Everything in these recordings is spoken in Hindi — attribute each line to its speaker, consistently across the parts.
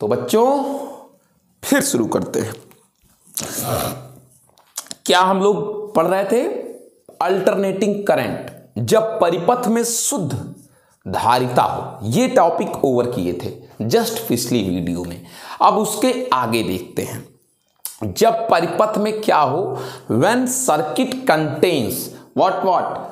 Speaker 1: तो बच्चों, फिर शुरू करते हैं। क्या हम लोग पढ़ रहे थे? अल्टरनेटिंग करंट जब परिपथ में शुद्ध धारिता हो। ये टॉपिक ओवर किए थे जस्ट पिछली वीडियो में। अब उसके आगे देखते हैं। जब परिपथ में क्या हो? When circuit contains what what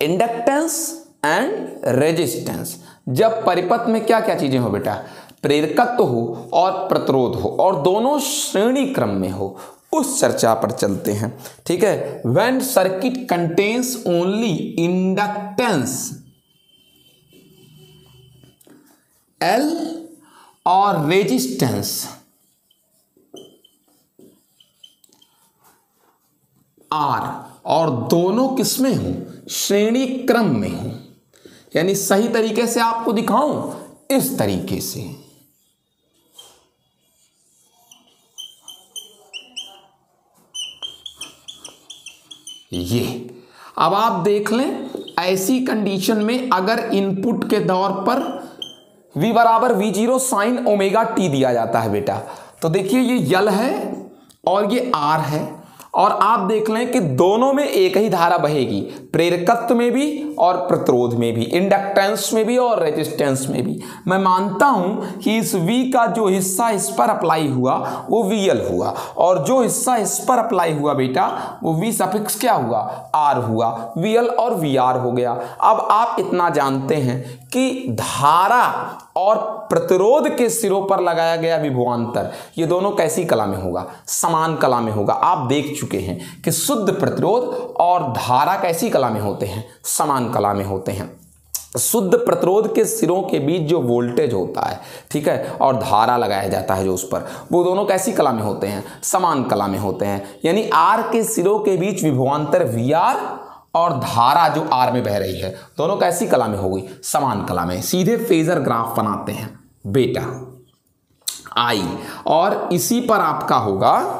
Speaker 1: inductance and resistance जब परिपथ में क्या क्या चीज़ें हो बेटा? प्रेरकत्व हो और प्रतिरोध हो, और दोनों श्रेणी क्रम में हो, उस चर्चा पर चलते हैं। ठीक है? When circuit contains only inductance L और रेजिस्टेंस आर और दोनों किसमें हो? श्रेणी क्रम में हो। यानी सही तरीके से आपको दिखाऊँ, इस तरीके से। ये। अब आप देख लें, ऐसी कंडीशन में अगर इनपुट के दौर पर V बराबर V zero sine omega T दिया जाता है बेटा। तो देखिए, ये यल है और ये आर है। और आप देख लें कि दोनों में एक ही धारा बहेगी, प्रेरकत्व में भी और प्रतिरोध में भी इंडक्टेंस में भी और रेजिस्टेंस में भी। मैं मानता हूँ कि इस V का जो हिस्सा इस पर अप्लाई हुआ, वो VL हुआ। और जो हिस्सा इस पर अप्लाई हुआ बेटा, वो V सफिक्स क्या हुआ? R हुआ। VL और VR हो गया। अब आप इतना जानते हैं कि धारा और प्रतिरोध के सिरों पर लगाया गया विभुआंतर ये दोनों कैसी कला में होगा? समान कला में होगा। आप देख चुके हैं कि शुद्ध प्रतिरोध और धारा कैसी कला में होते हैं? समान कला में होते हैं। शुद्ध प्रतिरोध के सिरों के बीच जो वोल्टेज होता है, ठीक है, और धारा लगाया जाता है जो उस पर, वो दोनों कैसी कला में होते हैं? समान कला में होते हैं। यानी आर के सिरों के बीच विभवांतर वी आर और धारा जो आर में बह रही है, दोनों कैसी कला में होगी समान कला में। सीधे फेजर ग्राफ बनाते हैं बेटा आई और इसी पर आपका होगा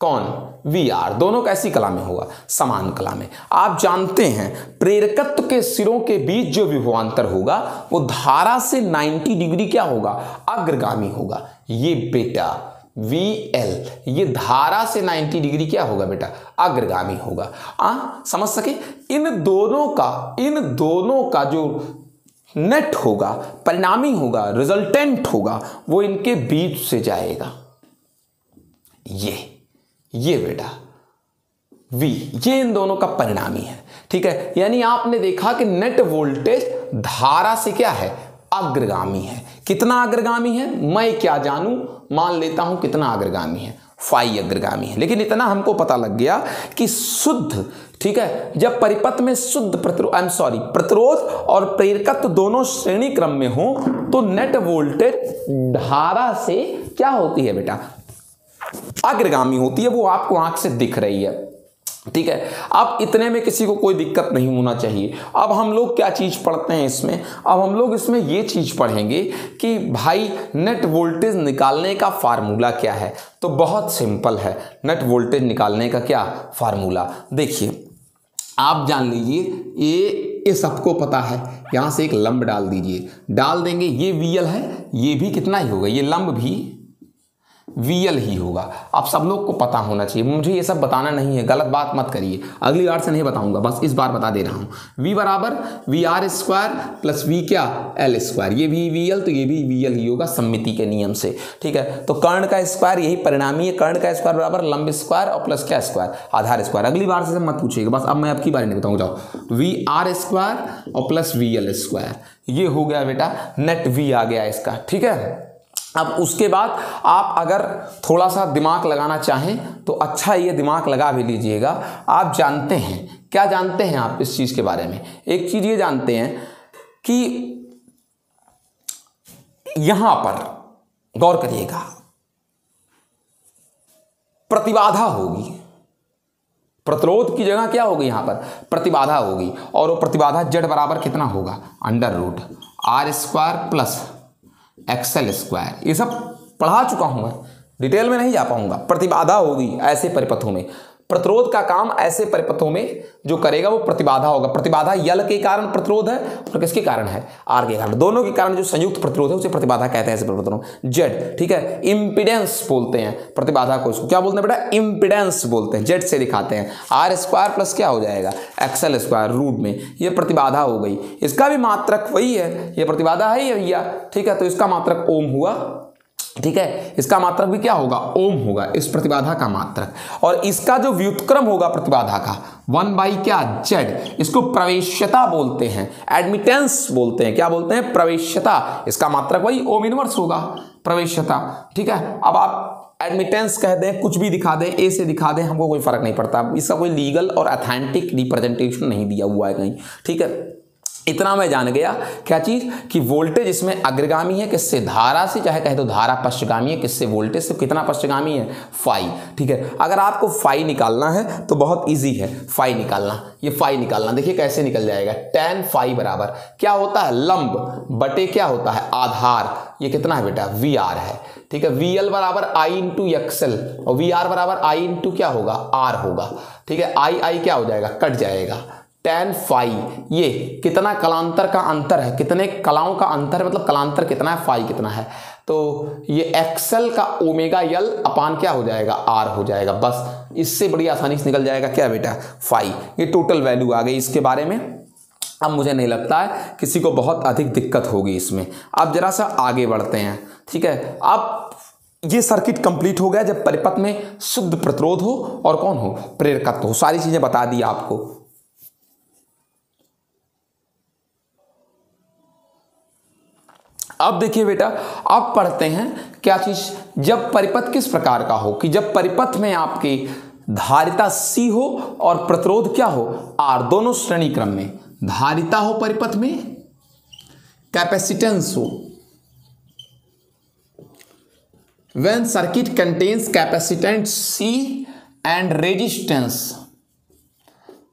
Speaker 1: कौन? वी आर दोनों कैसी कला में होगा, समान कला में। आप जानते हैं, प्रेरकत्व के सिरों के बीच जो विभवांतर होगा, वो धारा से 90 डिग्री क्या होगा? अग्रगामी होगा। ये बेटा वी एल ये धारा से 90 डिग्री क्या होगा बेटा? अग्रगामी होगा। आ, समझ सके? इन दोनों का, इन दोनों का जो नेट होगा, परिणामी होगा रिजल्टेंट होगा, वो इनके बीच से जाएगा। ये ये बेटा, V, ये इन दोनों का परिणामी है। ठीक है? यानी आपने देखा कि नेट वोल्टेज धारा से क्या है? अग्रगामी है। कितना अग्रगामी है? मैं क्या जानूं? मान लेता हूँ कितना अग्रगामी है। फाई अग्रगामी है। लेकिन इतना हमको पता लग गया कि शुद्ध, ठीक है? जब परिपथ में शुद्ध प्रतिरोध आई एम सॉरी प्रतिरोध और प्रेरकत्व दोनों श्रेणी क्रम में हो तो नेट वोल्टेज धारा से क्या होती है बेटा? अग्रगामी होती है, वो आपको आँख से दिख रही है। ठीक है? अब इतने में किसी को कोई दिक्कत नहीं होना चाहिए। अब हम लोग क्या चीज़ पढ़ते हैं इसमें? अब हम लोग इसमें ये चीज़ पढ़ेंगे कि भाई नेट वोल्टेज निकालने का फार्मूला क्या है? तो बहुत सिंपल है। नेट वोल्टेज निकालने का क्या फार्मूला देखिए, आप जान लीजिए, ये ये सबको पता है। यहाँ से एक लंब डाल दीजिए। डाल देंगे, ये वीएल है, ये भी कितना ही होगा, ये लंब भी वी ही होगा। आप सब लोग को पता होना चाहिए। मुझे ये सब बताना नहीं है। गलत बात मत करिए। अगली बार से नहीं बताऊँगा। बस इस बार बता दे रहा हूँ। V बराबर V R square plus V क्या? एल स्क्वायर ये भी वी एल तो ये भी वी एल ही होगा सम्मिति के नियम से। ठीक है? तो कर्ण का स्क्वायर यही परिणामी है। कर्ण का स्क्वायर बराबर लंब स्क्वायर और प्लस क्या स्क्वायर आधार स्क्वायर अगली बार से मत पूछिएगा। बस अब मैं आपकी बारे में बताऊँ जाओ। वी आर स्क्वायर और प्लस वी एल स्क्वायर ये हो गया बेटा। नेट वी आ गया इसका। ठीक है? अब उसके बाद आप अगर थोड़ा सा दिमाग लगाना चाहें तो अच्छा ये दिमाग लगा भी लीजिएगा। आप जानते हैं, क्या जानते हैं आप इस चीज़ के बारे में? एक चीज़ ये जानते हैं कि यहाँ पर, गौर करिएगा, प्रतिबाधा होगी। प्रतिरोध की जगह क्या होगी यहाँ पर? प्रतिबाधा होगी, और वो प्रतिबाधा जेड बराबर कितना होगा? Under root R square plus XL square ये सब पढ़ा चुका हूँ मैं। डिटेल में नहीं जा पाऊँगा। प्रतिबाधा होगी ऐसे परिपथों में। प्रतिरोध का काम ऐसे परिपथों में जो करेगा वो प्रतिबाधा होगा। प्रतिबाधा यल के कारण प्रतिरोध है और किसके कारण है? आर के कारण। दोनों के कारण जो संयुक्त प्रतिरोध है उसे प्रतिबाधा कहते हैं ऐसे परिपथों जेड, ठीक है? इंपिडेंस बोलते हैं प्रतिबाधा को इसको। क्या बोलते हैं बेटा? इंपिडेंस बोलते हैं। जेड से दिखाते हैं। आर स्क्वायर प्लस क्या हो जाएगा? एक्सएल स्क्वायर रूट में। ये प्रतिबाधा हो गई। इसका भी मात्रक वही है। ये प्रतिबाधा है ही भैया ठीक है तो इसका मात्रक ओम हुआ। ठीक है? इसका मात्रक भी क्या होगा? ओम होगा, इस प्रतिबाधा का मात्रक। और इसका जो व्युतक्रम होगा प्रतिबाधा का, वन बाई क्या? जेड। इसको प्रवेश्यता बोलते हैं, एडमिटेंस बोलते हैं। क्या बोलते हैं? प्रवेश्यता। इसका मात्रक वही ओम इनवर्स होगा, प्रवेश्यता। ठीक है? अब आप एडमिटेंस कह दें, कुछ भी दिखा दें ए से दिखा दें, हमको कोई फ़र्क नहीं पड़ता। इसका कोई लीगल और अथेंटिक रिप्रेजेंटेशन नहीं दिया हुआ है कहीं। ठीक है? इतना मैं जान गया। क्या चीज़? कि वोल्टेज इसमें अग्रगामी है, किससे? धारा से, चाहे कहे तो धारा पश्चगामी है, किससे वोल्टेज से, कितना पश्चगामी है? फाई ठीक है? अगर आपको फाई निकालना है तो बहुत इजी है। फाई निकालना, ये फाई निकालना। देखिए कैसे निकल जाएगा। टेन फाई बराबर। क्या होता है? लंब। बटे क्या होता है? आधार। ये कितना है बेटा? वी है। ठीक है? वी एल बराबर आई इंटू एक्सएल और वी आर बराबर आई इंटू क्या होगा? आर होगा। ठीक है? आई आई क्या हो जाएगा? कट जाएगा। टेन फाइव ये कितना कलांतर का अंतर है? कितने कलाओं का अंतर मतलब कलांतर कितना है? फाई कितना है? तो ये एक्सेल का ओमेगा यल अपान क्या हो जाएगा? आर हो जाएगा। बस इससे बड़ी आसानी से निकल जाएगा क्या बेटा? फाइव ये टोटल वैल्यू आ गई इसके बारे में। अब मुझे नहीं लगता है किसी को बहुत अधिक दिक्कत होगी इसमें। अब जरा सा आगे बढ़ते हैं। ठीक है? अब ये सर्किट कंप्लीट हो गया जब परिपथ में शुद्ध प्रतिरोध हो और कौन हो? प्रेरकत्व हो। सारी चीज़ें बता दी आपको। अब देखिए बेटा अब पढ़ते हैं, क्या चीज़, जब परिपथ किस प्रकार का हो? कि जब परिपथ में आपकी धारिता सी हो और प्रतिरोध क्या हो? आर, दोनों श्रेणी क्रम में। धारिता हो परिपथ में, कैपेसिटेंस हो। When circuit contains capacitance C and resistance,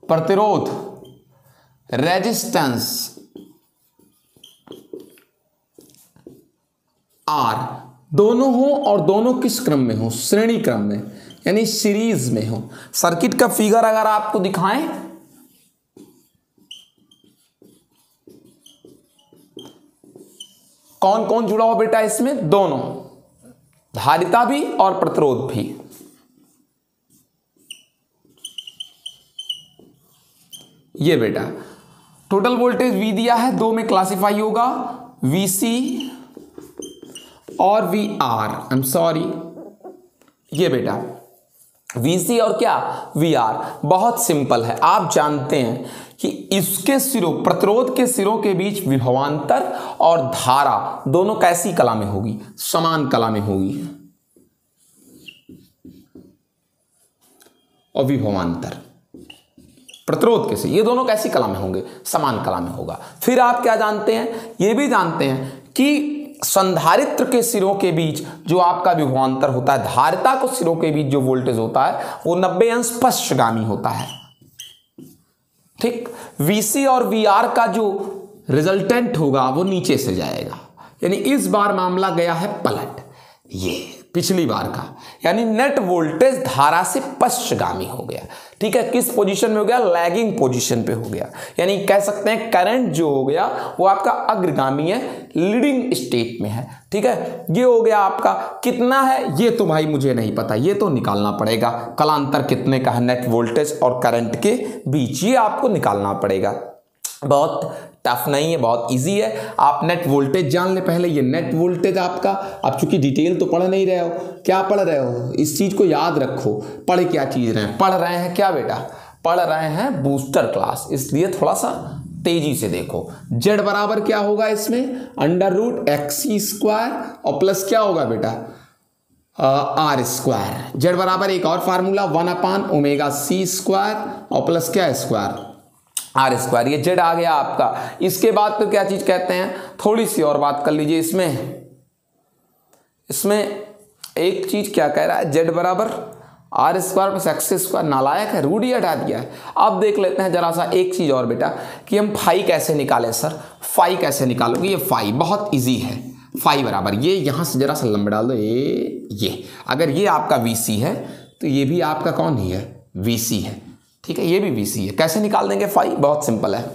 Speaker 1: प्रतिरोध रेजिस्टेंस आर। दोनों हो और दोनों किस क्रम में हो? श्रेणी क्रम में, यानी सीरीज़ में हो। सर्किट का फिगर अगर आपको दिखाएँ। कौन कौन जुड़ा हुआ बेटा इसमें? दोनों। धारिता भी और प्रतिरोध भी। ये बेटा टोटल वोल्टेज वी दिया है, दो में क्लासिफाई होगा। वीसी और V R I am sorry ये बेटा वीसी और क्या? वी आर बहुत सिंपल है। आप जानते हैं कि इसके सिरों, प्रतिरोध के सिरों के बीच विभवांतर और धारा दोनों कैसी कला में होगी? समान कला में होगी। और विभवांतर। प्रतिरोध के से ये दोनों कैसी कला में होंगे? समान कला में होगा। फिर आप क्या जानते हैं? ये भी जानते हैं कि संधारित्र के सिरों के बीच जो आपका विभवांतर होता है, धारिता को सिरों के बीच जो वोल्टेज होता है, वो नब्बे अंश पश्चगामी होता है। ठीक? वीसी और वीआर का जो रिजल्टेंट होगा, वो नीचे से जाएगा। यानी इस बार मामला गया है पलट। ये पिछली बार का। यानी नेट वोल्टेज धारा से पश्चगामी हो गया। ठीक है, किस पोजीशन में हो गया? लैगिंग पोजीशन पे हो गया। यानी कह सकते हैं करंट जो हो गया, वो आपका अग्रगामी है लीडिंग स्टेट में है। ठीक है, ये हो गया आपका। कितना है? ये तो भाई मुझे नहीं पता। ये तो निकालना पड़ेगा। कलांतर कितने का है? नेट वोल्टेज और करंट के बीच ये आपको निकालना पड़ेगा। बहुत टफ नहीं है, बहुत इजी है। आप नेट वोल्टेज जान ले पहले, ये नेट वोल्टेज आपका, आप चूँकि डिटेल तो पढ़ नहीं रहे हो, क्या पढ़ रहे हो? इस चीज़ को याद रखो, पढ़ क्या चीज़ रहे हैं? पढ़ रहे हैं क्या बेटा? पढ़ रहे हैं बूस्टर क्लास इसलिए थोड़ा सा तेज़ी से देखो। जेड बराबर क्या होगा इसमें? अंडर रूट एक्सी स्क्वायर और प्लस क्या होगा बेटा? आर स्क्वायर जेड बराबर एक और formula one upon omega C square और प्लस क्या स्क्वायर आर स्क्वायर ये जेड आ गया आपका। इसके बाद तो क्या चीज़ कहते हैं? थोड़ी सी और बात कर लीजिए इसमें। इसमें एक चीज़ क्या कह रहा है? जेड बराबर R square plus X square नालायक है रूढ़ी हटा दिया है। अब देख लेते हैं जरा सा एक चीज़ और बेटा, कि हम फाई कैसे निकालें सर फाई कैसे निकालोगे? ये फाई बहुत इजी है। फाई बराबर, ये यहाँ से जरा सा लंबा डाल दो, ये ये। अगर ये आपका वी है तो ये भी आपका कौन ही? है वीसी है। ठीक है, ये भी वीसी है। कैसे निकाल देंगे फाइव बहुत सिंपल है।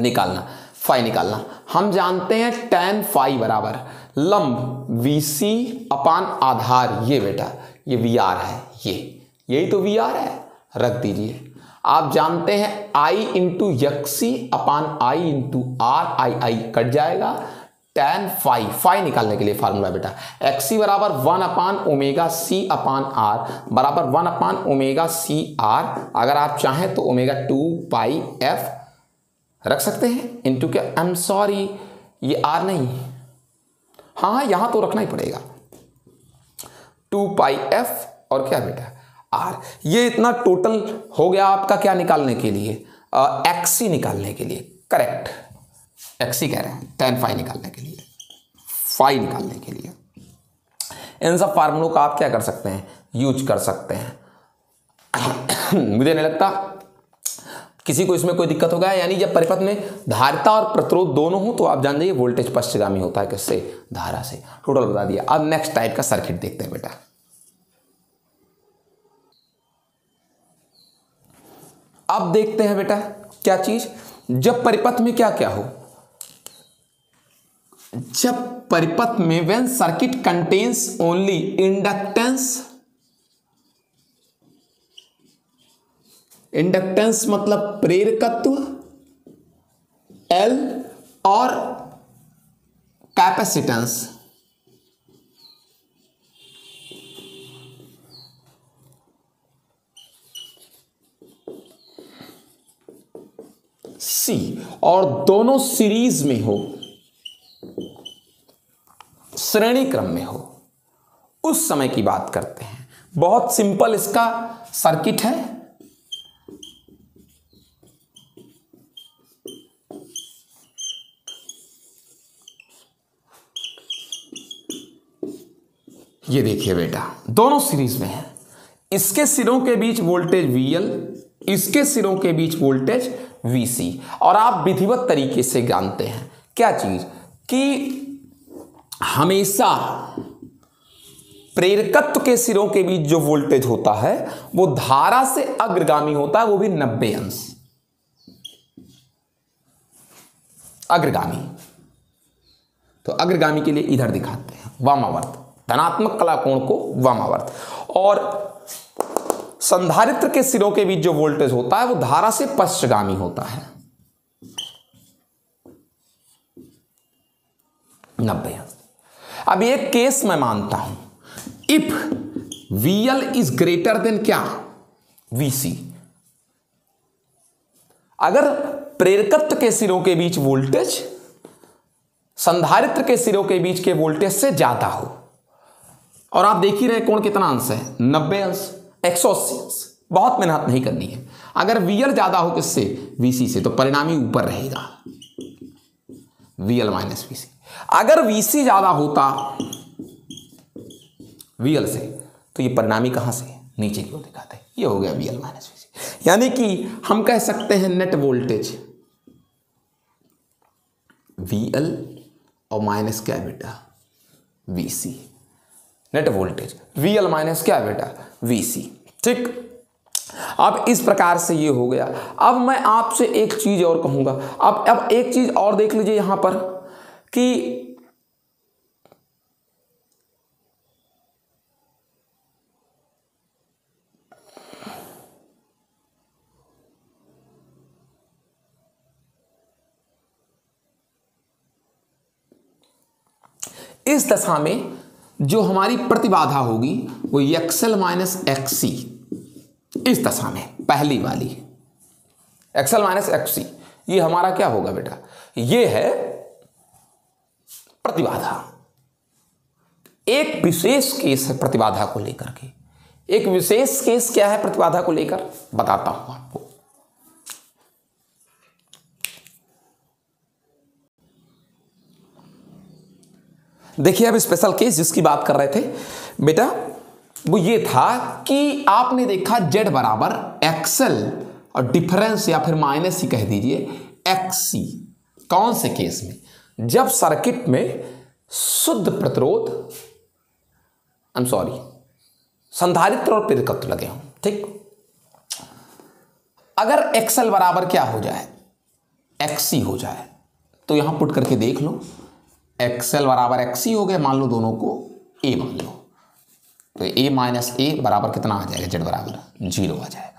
Speaker 1: निकालना। फाइव निकालना। हम जानते हैं टेन फाइव बराबर। लंब वी सी अपान आधार, ये बेटा, ये वी आर है, ये। यही तो वी आर है। रख दीजिए। आप जानते हैं I into XC upon I into R I I cut जाएगा। टेन फाइव फाइव निकालने के लिए फार्मूला बेटा। एक्सी बराबर one upon omega C upon R बराबर one upon omega C R अगर आप चाहें तो ओमेगा टू पाई एफ़ रख सकते हैं। इंटू के आई एम सॉरी ये आर नहीं। हाँ हाँ यहाँ तो रखना ही पड़ेगा। टू पाई एफ़ और क्या बेटा? आर ये इतना टोटल हो गया आपका क्या निकालने के लिए? एक्सी निकालने के लिए। करेक्ट एक्सी कह रहे हैं टेन फाइव निकालने के लिए फाइव निकालने के लिए। इन सब फार्मूलों का आप क्या कर सकते हैं? यूज़ कर सकते हैं। मुझे नहीं लगता किसी को इसमें कोई दिक्कत होगा। यानी जब परिपथ में धारिता और प्रतिरोध दोनों हो तो आप जान जाइए वोल्टेज पश्चिगामी होता है किससे? धारा से। टोटल बता दिया। अब नेक्स्ट टाइप का सर्किट देखते हैं बेटा। अब देखते हैं बेटा, क्या चीज़? जब परिपथ में क्या क्या हो जब परिपथ में when circuit contains only inductance inductance मतलब प्रेरकत्व एल और कैपेसिटेंस सी और दोनों सीरीज़ में हो। श्रेणी क्रम में हो। उस समय की बात करते हैं। बहुत सिंपल इसका सर्किट है। ये देखिए बेटा, दोनों सीरीज़ में है। इसके सिरों के बीच वोल्टेज VL इसके सिरों के बीच वोल्टेज VC और आप विधिवत तरीके से जानते हैं। क्या चीज़? कि हमेशा प्रेरकत्व के सिरों के बीच जो वोल्टेज होता है, वो धारा से अग्रगामी होता है, वो भी नब्बे अंश। अग्रगामी। तो अग्रगामी के लिए इधर दिखाते हैं, वामावर्त। धनात्मक कला कोण को वामावर्त। और संधारित्र के सिरों के बीच जो वोल्टेज होता है, वो धारा से पश्चगामी होता है। नब्बे अब एक केस मैं मानता हूँ। If VL is greater than क्या? वीसी अगर प्रेरकत्व के सिरों के बीच वोल्टेज संधारित्र के सिरों के बीच के वोल्टेज से ज़्यादा हो, और आप देख ही रहे कोण कितना अंश है? नब्बे अंश, एक सौ अस्सी अंश। बहुत मेहनत नहीं करनी है। अगर वीएल ज़्यादा हो किससे? वीसी से। तो परिणामी ऊपर रहेगा। वीएल माइनस वीसी अगर वीसी ज़्यादा होता वीएल से तो ये परिणामी कहाँ से? नीचे की ओर दिखाते ये हो गया वीएल माइनस वीसी यानी कि हम कह सकते हैं नेट वोल्टेज वीएल और माइनस क्या बेटा? VC net voltage VL minus क्या बेटा? वीसी ठीक? अब इस प्रकार से ये हो गया। अब मैं आपसे एक चीज़ और कहूँगा। अब अब एक चीज़ और देख लीजिए यहाँ पर। कि इस दशा में जो हमारी प्रतिबाधा होगी, वो एक्सएल माइनस एक्सी इस दशा में, पहली वाली। एक्सएल माइनस एक्सी ये हमारा क्या होगा बेटा? ये है प्रतिबाधा। एक विशेष केस है प्रतिबाधा को लेकर के। एक विशेष केस क्या है प्रतिबाधा को लेकर? बताता हूँ आपको। देखिए, अब स्पेशल केस जिसकी बात कर रहे थे, बेटा, वो ये था कि आपने देखा जेड बराबर एक्सएल और डिफरेंस या फिर माइनस ही कह दीजिए एक्सी कौन से केस में? जब सर्किट में शुद्ध प्रतिरोध आई एम सॉरी संधारित्र और प्रेरकत्व लगे हों, ठीक? अगर एक्सएल बराबर क्या हो जाए? एक्सी हो जाए तो यहाँ पुट करके देख लो एक्सएल बराबर एक्सी हो गए मान लो दोनों को ए मान लो तो ए माइनस ए बराबर कितना आ जाएगा? जेड बराबर ज़ीरो आ जाएगा।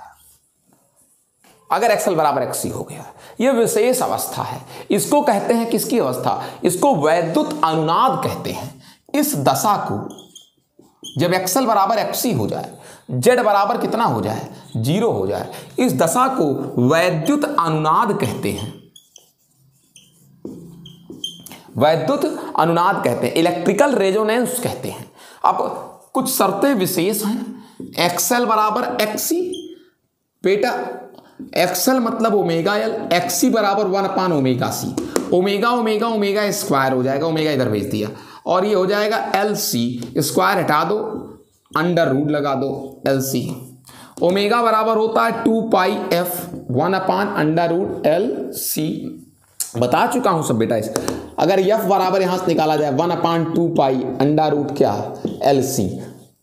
Speaker 1: अगर एक्सएल बराबर एक्सी हो गया यह विशेष अवस्था है। इसको कहते हैं किसकी अवस्था? इसको वैद्युत अनुनाद कहते हैं। इस दशा को जब एक्सएल बराबर एक्सी हो जाए, जेड बराबर कितना हो जाए? ज़ीरो हो जाए। इस दशा को वैद्युत अनुनाद कहते हैं। वैद्युत अनुनाद कहते हैं। इलेक्ट्रिकल रेजोनेंस कहते हैं। अब कुछ शर्तें विशेष हैं। एक्सएल बराबर एक्सी बेटा एक्सएल मतलब ओमेगा एल, एक्सी बराबर one upon omega C. Omega omega omega square हो जाएगा, ओमेगा इधर भेज दिया। और ये हो जाएगा एल सी, स्क्वायर हटा दो, अंडर रूट लगा दो, एल सी। ओमेगा बराबर होता है two pi F, one upon under root L C. बता चुका हूँ सब बेटा इस। अगर एफ़ बराबर यहाँ से निकाला जाए, one upon two pi under root क्या एल सी।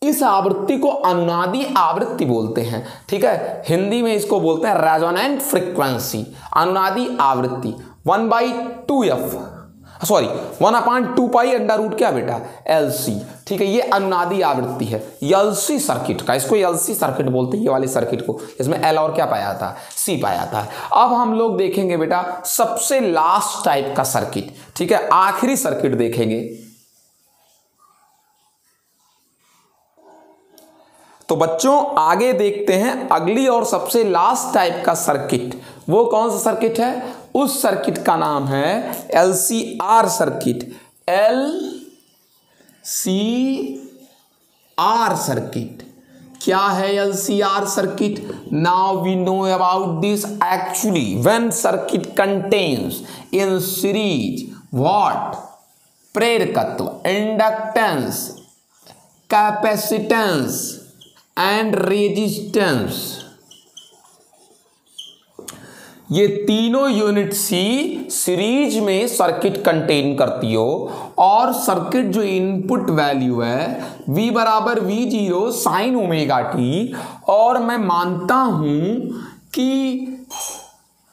Speaker 1: इस आवृत्ति को अनुनादी आवृत्ति बोलते हैं। ठीक है? हिंदी में इसको बोलते हैं रेजोनेंट फ्रीक्वेंसी अनुनादी आवृत्ति। One by two F sorry one upon two pi under root क्या बेटा? एल सी ठीक है, ये अनुनादी आवृत्ति है। एल सी सर्किट का, इसको एल सी सर्किट बोलते हैं, ये वाले सर्किट को। इसमें एल और क्या पाया था? सी पाया था। अब हम लोग देखेंगे बेटा, सबसे लास्ट टाइप का सर्किट ठीक है, आखिरी सर्किट देखेंगे। तो बच्चों, आगे देखते हैं अगली और सबसे लास्ट टाइप का सर्किट वो कौन सा सर्किट है? उस सर्किट का नाम है L C R circuit L C R circuit क्या है L C R circuit now we know about this actually when circuit contains in series what प्रेरकत्व inductance capacitance and resistance ये तीनों यूनिट सी सीरीज़ में सर्किट कंटेन करती हो और सर्किट जो इनपुट वैल्यू है, V बराबर V zero sine omega T और मैं मानता हूँ कि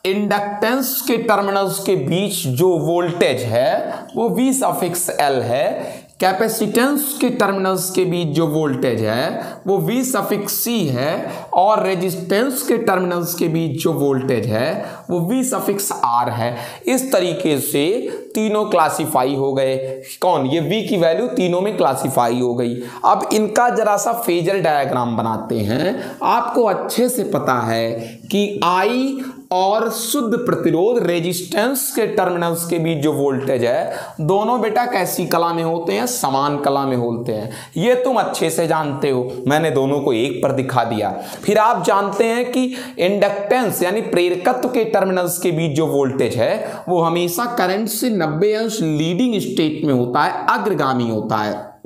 Speaker 1: इंडक्टेंस के टर्मिनल्स के बीच जो वोल्टेज है, वो V सफिक्स L है कैपेसिटेंस के टर्मिनल्स के बीच जो वोल्टेज है, वो वी सफिक्स है और रेजिस्टेंस के टर्मिनल्स के बीच जो वोल्टेज है वो वी सफिक्स आर है। इस तरीके से तीनों क्लासिफाई हो गए। कौन? ये वी की वैल्यू तीनों में क्लासिफाई हो गई। अब इनका जरा सा फेजर डायग्राम बनाते हैं। आपको अच्छे से पता है कि आई और शुद्ध प्रतिरोध रेजिस्टेंस के टर्मिनल्स के बीच जो वोल्टेज है, दोनों बेटा कैसी कला में होते हैं? समान कला में होते हैं। ये तुम अच्छे से जानते हो। मैंने दोनों को एक पर दिखा दिया। फिर आप जानते हैं कि इंडक्टेंस यानी प्रेरकत्व के टर्मिनल्स के बीच जो वोल्टेज है, वो हमेशा करंट से 90 अंश लीडिंग स्टेट में होता है, अग्रगामी होता है।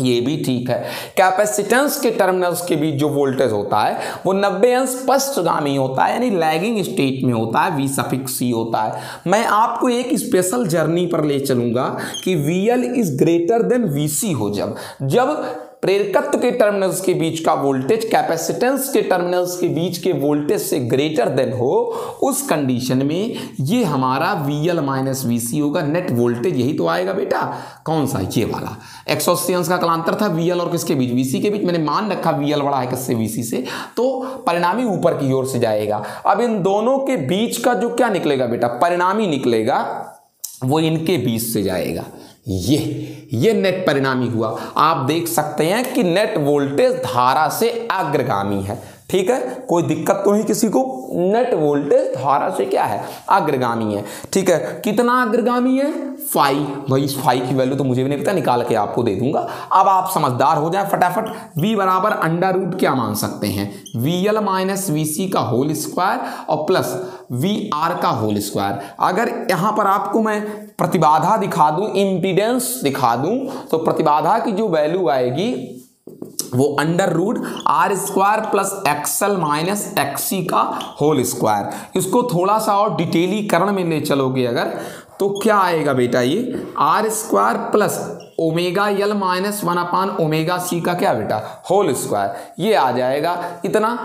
Speaker 1: ये भी ठीक है। कैपेसिटेंस के टर्मिनल्स के बीच जो वोल्टेज होता है, वो 90 अंश पश्चगामी होता है, यानी लैगिंग स्टेट में होता है वी सफिक्स सी होता है। मैं आपको एक स्पेशल जर्नी पर ले चलूँगा कि V L is greater than V C हो जब। जब प्रेरकत्व के टर्मिनल्स के बीच का वोल्टेज कैपेसिटेंस के टर्मिनल्स के बीच के वोल्टेज से ग्रेटर देन हो, उस कंडीशन में ये हमारा V L minus V C होगा। नेट वोल्टेज यही तो आएगा बेटा। कौन सा? ये वाला। एक्सोसियंस का कलांतर था वी एल और किसके बीच? वी सी के बीच। मैंने मान रखा वी एल बड़ा है किससे वी सी से। तो परिणामी ऊपर की ओर से जाएगा। अब इन दोनों के बीच का जो क्या निकलेगा बेटा? परिणामी निकलेगा, वो इनके बीच से जाएगा। ये ये नेट परिणामी हुआ। आप देख सकते हैं कि नेट वोल्टेज धारा से अग्रगामी है। ठीक है? कोई दिक्कत तो नहीं किसी को? नेट वोल्टेज धारा से क्या है? अग्रगामी है। ठीक है? कितना अग्रगामी है? फाइव भाई फाइव की वैल्यू तो मुझे भी नहीं पता, निकाल के आपको दे दूँगा। अब आप समझदार हो जाए फटाफट। V बराबर अंडर रूट क्या मान सकते हैं? V L minus V C का होल स्क्वायर और प्लस वी आर का होल स्क्वायर अगर यहाँ पर आपको मैं प्रतिबाधा दिखा दूँ इम्पीडेंस दिखा दूँ तो प्रतिबाधा की जो वैल्यू आएगी, वो under root R square plus XL minus XC का होल स्क्वायर इसको थोड़ा सा और डिटेलीकरण में ले चलोगे अगर तो क्या आएगा बेटा ये? R square plus omega L minus one upon omega C का क्या बेटा? होल स्क्वायर ये आ जाएगा, इतना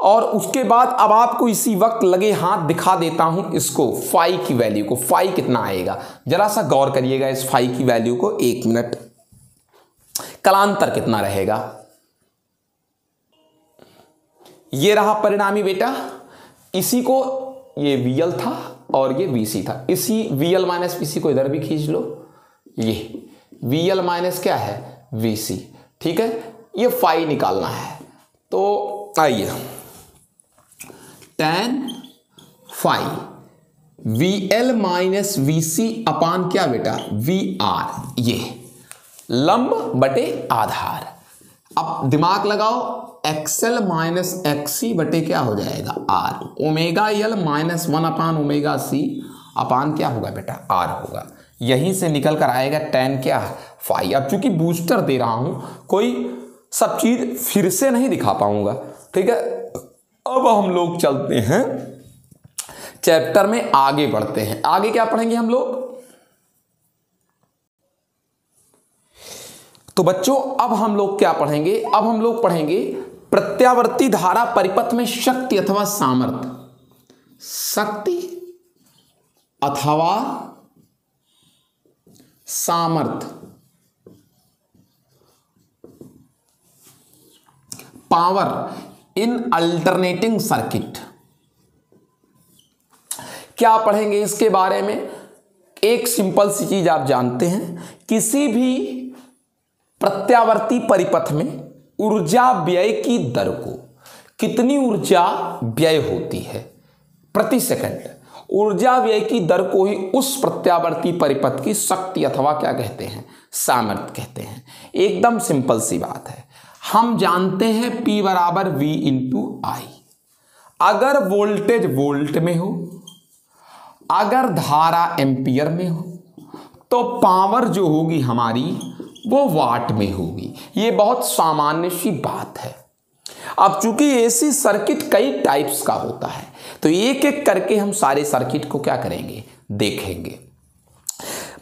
Speaker 1: और उसके बाद अब आपको इसी वक्त लगे हाथ दिखा देता हूँ इसको, फाई की वैल्यू को। फाई कितना आएगा? जरा सा गौर करिएगा इस फाई की वैल्यू को एक मिनट। कलांतर कितना रहेगा? ये रहा परिणामी बेटा। इसी को ये वीएल था और ये वीसी था। इसी वीएल माइनस वीसी को इधर भी खींच लो। ये वीएल माइनस क्या है? वीसी ठीक है? ये फाई निकालना है। तो आइए tan phi V L minus V C upon क्या बेटा? वी आर ये। लंब बटे आधार। अब दिमाग लगाओ एक्सएल माइनस एक्सी बटे क्या हो जाएगा? R omega L minus one upon omega C upon क्या होगा बेटा? आर होगा। यहीं से निकल कर आएगा टेन क्या? फाइव अब चूँकि बूस्टर दे रहा हूँ, कोई सब चीज़ फिर से नहीं दिखा पाऊँगा, ठीक है? अब हम लोग चलते हैं चैप्टर में आगे बढ़ते हैं। आगे क्या पढ़ेंगे हम लोग? तो बच्चों, अब हम लोग क्या पढ़ेंगे? अब हम लोग पढ़ेंगे प्रत्यावर्ती धारा परिपथ में शक्ति अथवा सामर्थ्य शक्ति अथवा सामर्थ्य पावर इन अल्टरनेटिंग सर्किट क्या पढ़ेंगे इसके बारे में? एक सिंपल सी चीज़ आप जानते हैं, किसी भी प्रत्यावर्ती परिपथ में ऊर्जा व्यय की दर को, कितनी ऊर्जा व्यय होती है प्रति सेकंड? ऊर्जा व्यय की दर को ही उस प्रत्यावर्ती परिपथ की शक्ति अथवा क्या कहते हैं? सामर्थ्य कहते हैं। एकदम सिंपल सी बात है। हम जानते हैं P बराबर V इंटू आई अगर वोल्टेज वोल्ट में हो, अगर धारा एम्पियर में हो तो पावर जो होगी हमारी, वो वाट में होगी। ये बहुत सामान्य सी बात है। अब चूँकि एसी सर्किट कई टाइप्स का होता है तो एक एक करके हम सारे सर्किट को क्या करेंगे? देखेंगे।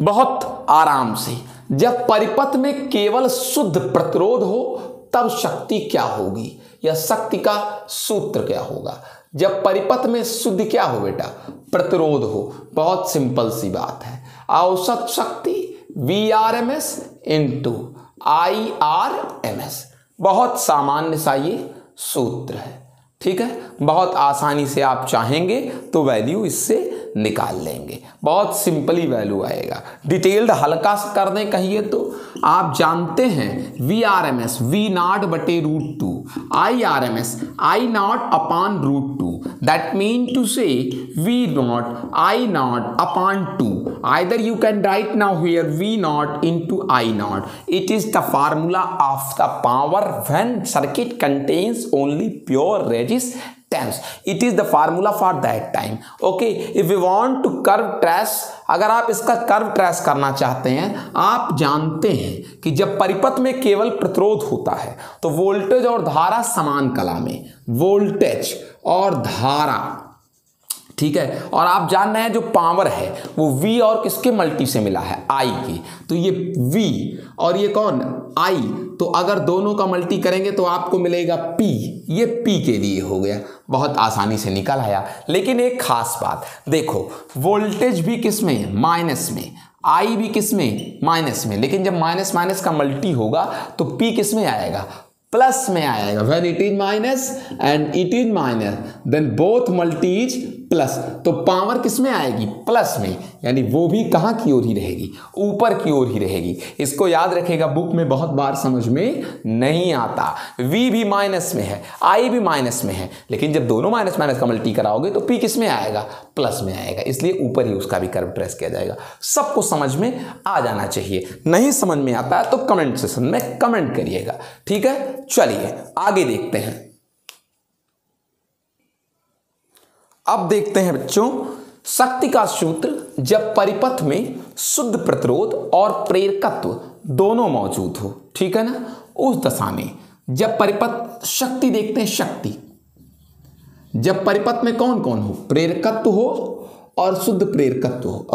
Speaker 1: बहुत आराम से, जब परिपथ में केवल शुद्ध प्रतिरोध हो तब शक्ति क्या होगी? या शक्ति का सूत्र क्या होगा? जब परिपथ में शुद्ध क्या हो बेटा? प्रतिरोध हो। बहुत सिंपल सी बात है। औसत शक्ति V R M S into I R M S बहुत सामान्य सा ये सूत्र है। ठीक है? बहुत आसानी से आप चाहेंगे तो वैल्यू इससे निकाल लेंगे। बहुत सिंपली वैल्यू आएगा। डिटेल्ड हल्का कर दें, कहिए तो। आप जानते हैं V R M S V naught बटे root two I R M S I naught upon root two that mean to say V naught I naught upon two either you can write now here V naught into I naught it is the formula of the power when circuit contains only pure रेजिस times. It is the formula for that time okay if you want to curve trace अगर आप इसका कर्व ट्रेस करना चाहते हैं, आप जानते हैं कि जब परिपथ में केवल प्रतिरोध होता है तो वोल्टेज और धारा समान कला में वोल्टेज और धारा ठीक है? और आप जान रहे हैं जो पावर है, वो V और किसके मल्टी से मिला है? I की। तो ये V और ये कौन? I तो अगर दोनों का मल्टी करेंगे तो आपको मिलेगा P ये P के लिए हो गया। बहुत आसानी से निकल आया। लेकिन एक खास बात, देखो वोल्टेज भी किसमें? माइनस में। आई भी किसमें? माइनस में। लेकिन जब माइनस माइनस का मल्टी होगा तो पी किसमें आएगा? प्लस में आएगा। When it is minus and it is minus then both multiplies plus तो पावर किसमें आएगी? प्लस में, यानी वो भी कहाँ की ओर ही रहेगी? ऊपर की ओर ही रहेगी। इसको याद रखेगा, बुक में बहुत बार समझ में नहीं आता। V भी माइनस में है, i भी माइनस में है, लेकिन जब दोनों माइनस माइनस का मल्टी कराओगे तो p किसमें आएगा? प्लस में आएगा, इसलिए ऊपर ही उसका भी कर्व ट्रेस किया जाएगा। सबको समझ में आ जाना चाहिए। नहीं समझ में आता है तो कमेंट सेशन में कमेंट करिएगा। ठीक है? चलिए, आगे देखते हैं। अब देखते हैं बच्चों, शक्ति का सूत्र, जब परिपथ में शुद्ध प्रतिरोध और प्रेरकत्व दोनों मौजूद हो, ठीक है ना? उस दशा में, जब परिपथ, शक्ति देखते हैं शक्ति। जब परिपथ में कौन कौन हो? प्रेरकत्व हो और शुद्ध प्रेरकत्व हो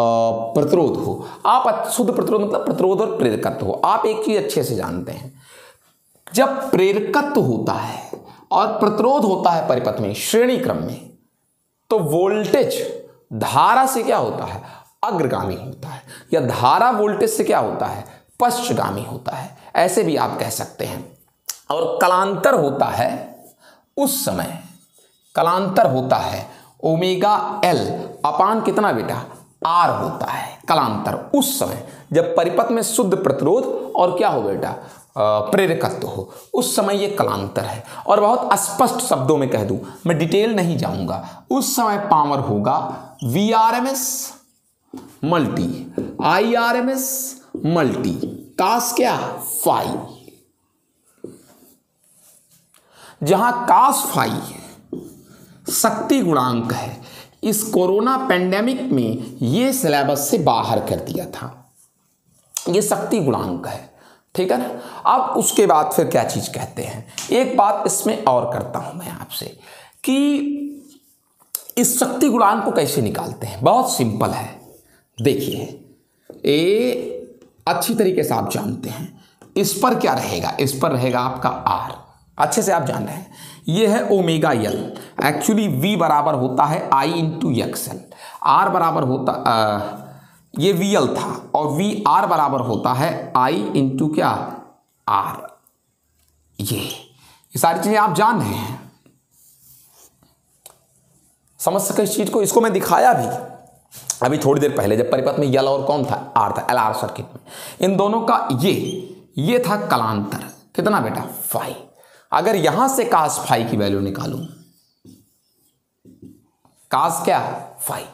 Speaker 1: प्रतिरोध हो। आप शुद्ध प्रतिरोध मतलब प्रतिरोध और प्रेरकत्व हो। आप एक चीज़ अच्छे से जानते हैं। जब प्रेरकत्व होता है और प्रतिरोध होता है परिपथ में, श्रेणी क्रम में तो वोल्टेज धारा से क्या होता है? अग्रगामी होता है। या धारा वोल्टेज से क्या होता है? पश्चगामी होता है। ऐसे भी आप कह सकते हैं। और कलांतर होता है उस समय। कलांतर होता है ओमेगा एल अपान कितना बेटा? आर होता है। कलांतर उस समय। जब परिपथ में शुद्ध प्रतिरोध और क्या हो बेटा? प्रेरकत्व हो। उस समय ये कलांतर है। और बहुत स्पष्ट शब्दों में कह दूँ, मैं डिटेल नहीं जाऊँगा। उस समय पावर होगा V R M S multi. I R M S multi. Cos क्या? फाइव जहाँ कास फाइव शक्ति गुणांक है, इस कोरोना पेंडेमिक में ये सिलेबस से बाहर कर दिया था। ये शक्ति गुणांक है। ठीक है ना? अब उसके बाद फिर क्या चीज़ कहते हैं? एक बात इसमें और करता हूँ मैं आपसे कि इस शक्ति गुणांक को कैसे निकालते हैं? बहुत सिंपल है। देखिए ए अच्छी तरीके से आप जानते हैं। इस पर क्या रहेगा? इस पर रहेगा आपका आर। अच्छे से आप जान रहे हैं। ये है ओमेगा यल एक्चुअली वी बराबर होता है आई इंटू एक्सएल आर बराबर होता आ, ये वी एल था और वी आर बराबर होता है आई इंटू क्या? आर, ये। ये सारी चीज़ें आप जान रहे हैं। समझ सके इस चीज़ को, इसको मैं दिखाया भी। अभी थोड़ी देर पहले जब परिपथ में यल और कौन था? आर था, एल आर सर्किट में। इन दोनों का ये ये था कलांतर। कितना बेटा? फाइव अगर यहाँ से कास फाई की वैल्यू निकालूं, कास क्या? फाई।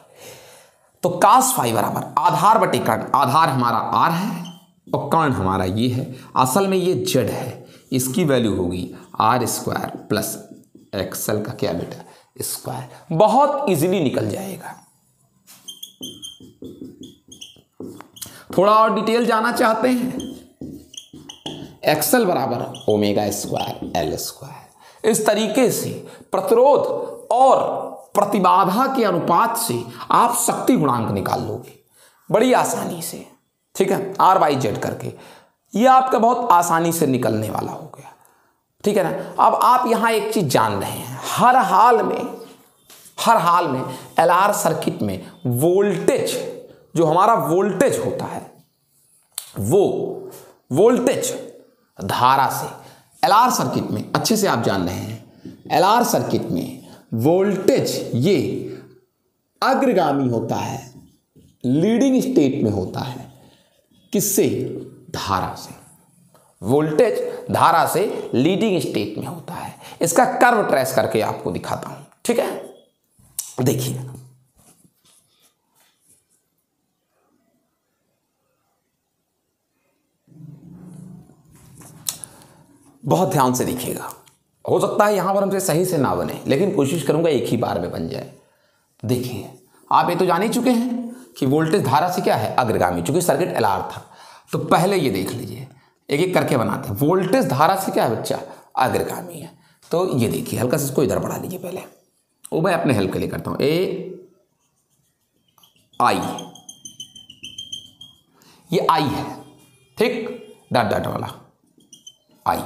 Speaker 1: तो कास फाई बराबर, आधार बटे कर्ण आधार हमारा आर है। और कर्ण हमारा ये है, असल में ये जेड है, इसकी वैल्यू होगी आर स्क्वायर प्लस एक्सएल का क्या बेटा? स्क्वायर। बहुत इजीली निकल जाएगा। थोड़ा और डिटेल जाना चाहते हैं? एक्सल बराबर ओमेगा स्क्वायर एल स्क्वायर। इस तरीके से प्रतिरोध और प्रतिबाधा के अनुपात से आप शक्ति गुणांक निकाल लोगे, बड़ी आसानी से। ठीक है? आर वाई जेड करके। ये आपका बहुत आसानी से निकलने वाला हो गया। ठीक है ना? अब आप यहाँ एक चीज़ जान रहे हैं। हर हाल में, हर हाल में एल आर सर्किट में वोल्टेज जो हमारा वोल्टेज होता है, वो वोल्टेज धारा से एलआर सर्किट में, अच्छे से आप जान रहे हैं एलआर सर्किट में वोल्टेज ये अग्रगामी होता है लीडिंग स्टेट में होता है। किससे? धारा से। वोल्टेज धारा से लीडिंग स्टेट में होता है। इसका कर्व ट्रेस करके आपको दिखाता हूँ। ठीक है? देखिए। बहुत ध्यान से देखिएगा। हो सकता है यहाँ पर हमसे सही से ना बने, लेकिन कोशिश करूँगा एक ही बार में बन जाए। देखिए, आप ये तो जान ही चुके हैं कि वोल्टेज धारा से क्या है? अग्रगामी, चूँकि सर्किट एल था। तो पहले ये देख लीजिए, एक एक करके बनाते हैं। वोल्टेज धारा से क्या है बच्चा? अग्रगामी है। तो ये देखिए, हल्का से इसको इधर बढ़ा लीजिए पहले। वो मैं अपने हेल्प के लिए करता हूँ। ए, आई। ये आई है। ठीक? डाट डाट वाला। आई।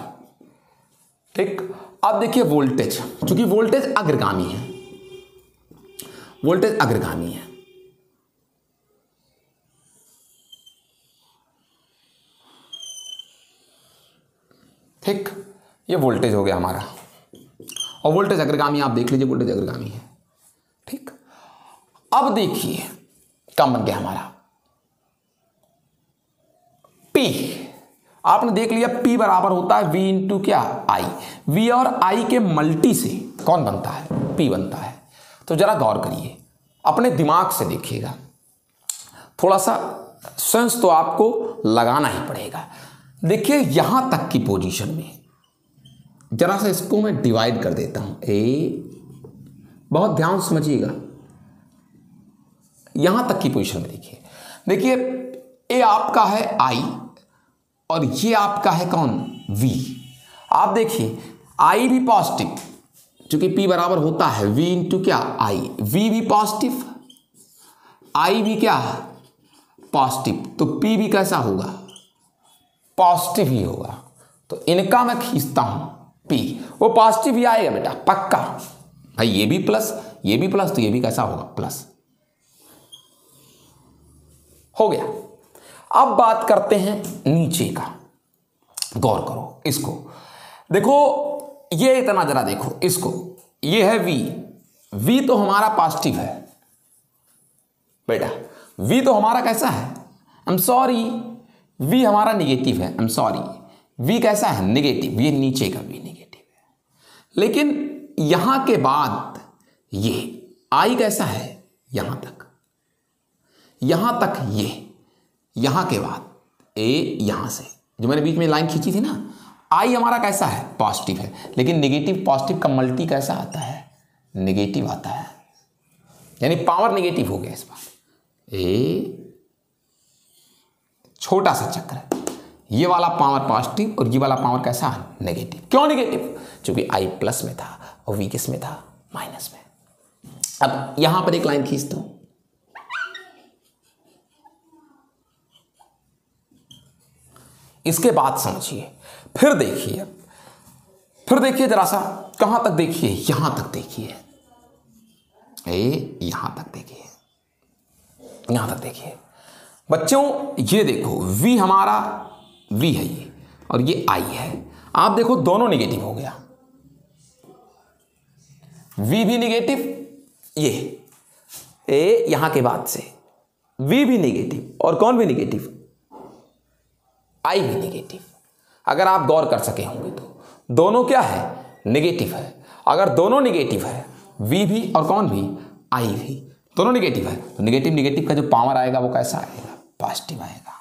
Speaker 1: ठीक? अब देखिए वोल्टेज। क्योंकि वोल्टेज अग्रगामी है। वोल्टेज अग्रगामी है। ठीक? ये वोल्टेज हो गया हमारा। और वोल्टेज अग्रगामी, आप देख लीजिए वोल्टेज अग्रगामी है। ठीक? अब देखिए, कम बन गया हमारा। पी आपने देख लिया, P बराबर होता है V इंटू क्या? I V और I के मल्टी से कौन बनता है? P बनता है। तो जरा गौर करिए, अपने दिमाग से देखिएगा। थोड़ा सा सेंस तो आपको लगाना ही पड़ेगा। देखिए, यहाँ तक की पोजीशन में जरा सा इसको मैं डिवाइड कर देता हूँ। ए, बहुत ध्यान समझिएगा। यहाँ तक की पोजीशन में देखिए। देखिए, ए आपका है आई और ये आपका है कौन? वी आप देखिए आई भी पॉजिटिव क्योंकि पी बराबर होता है, V इंटू क्या? आई वी भी पॉजिटिव आई भी क्या? पॉजिटिव तो पी भी कैसा होगा? पॉजिटिव ही होगा तो इनका मैं खींचता हूँ पी वो पॉजिटिव ही आएगा बेटा, पक्का। भाई ये भी प्लस, ये भी प्लस तो ये भी कैसा होगा? प्लस। हो गया। अब बात करते हैं नीचे का। गौर करो इसको। देखो, ये इतना जरा देखो, इसको। ये है वी वी तो हमारा पॉजिटिव है। बेटा वी तो हमारा कैसा है? आई एम सॉरी वी हमारा निगेटिव है आई एम सॉरी वी कैसा है? निगेटिव ये नीचे का वी निगेटिव है. लेकिन यहाँ के बाद ये आई कैसा है? यहाँ तक. यहाँ तक ये, यहाँ के बाद. ए यहाँ से. जो मैंने बीच में लाइन खींची थी ना आई हमारा कैसा है? पॉजिटिव है. लेकिन निगेटिव पॉजिटिव का मल्टी कैसा आता है? निगेटिव आता है. यानी पावर निगेटिव हो गया इस बार. ए छोटा सा चक्र है। ये वाला पावर पॉजिटिव और ये वाला पावर कैसा? नेगेटिव क्यों नेगेटिव क्योंकि आई प्लस में था और वी किसमें था? माइनस में। अब यहाँ पर एक लाइन खींचता हूँ। इसके बाद समझिए। फिर देखिए फिर देखिए जरा सा, कहाँ तक देखिए? यहाँ तक देखिए। यहाँ तक देखिए। यहाँ तक देखिए। बच्चों, ये देखो, v हमारा, v है ये, और ये i है। आप देखो, दोनों निगेटिव हो गया। V भी निगेटिव ये। ए यहाँ के बाद से। V भी निगेटिव और कौन भी निगेटिव i भी निगेटिव अगर आप गौर कर सके होंगे तो। दोनों क्या है? निगेटिव है। अगर दोनों निगेटिव है, v भी और कौन भी? I भी। दोनों निगेटिव है। तो निगेटिव निगेटिव का जो पावर आएगा, वो कैसा आएगा? पॉजिटिव आएगा।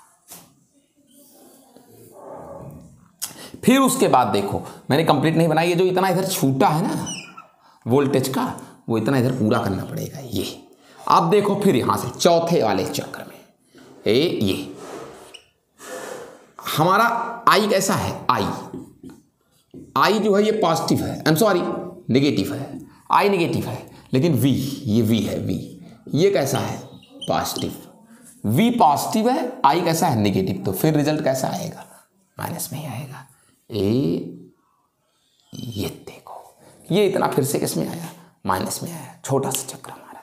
Speaker 1: फिर उसके बाद देखो, मैंने कंप्लीट नहीं बनाई है जो इतना इधर छूटा है ना वोल्टेज का, वो इतना इधर पूरा करना पड़ेगा, ये। आप देखो फिर यहाँ से चौथे वाले चक्र में, ए, ये। हमारा आई कैसा है? आई आई जो है, ये पॉजिटिव है। आई एम सॉरी निगेटिव है। आई निगेटिव है, लेकिन वी ये वी है वी ये कैसा है? पॉजिटिव वी पॉजिटिव है आई कैसा है? निगेटिव तो फिर रिज़ल्ट कैसा आएगा? माइनस में ही आएगा. ए ये देखो. ये इतना फिर से किसमें आया? माइनस में आया. छोटा सा चक्र हमारा.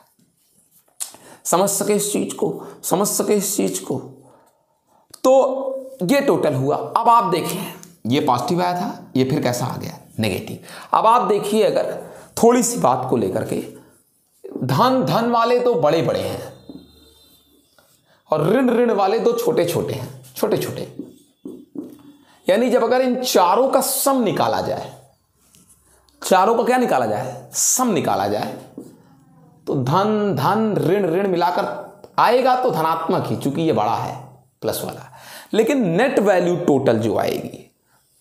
Speaker 1: समझ सके इस चीज़ को? समझ सके इस चीज़ को? तो ये टोटल हुआ. अब आप देखें ये पॉजिटिव आया था. ये फिर कैसा आ गया? नेगेटिव अब आप देखिए अगर थोड़ी सी बात को लेकर के, धन धन वाले तो बड़े बड़े हैं. और ऋण ऋण वाले दो छोटे छोटे हैं, छोटे छोटे। यानी जब अगर इन चारों का सम निकाला जाए, चारों का क्या निकाला जाए? सम निकाला जाए तो धन धन, ऋण ऋण मिलाकर आएगा तो धनात्मक ही, चूँकि ये बड़ा है प्लस वाला। लेकिन नेट वैल्यू टोटल जो आएगी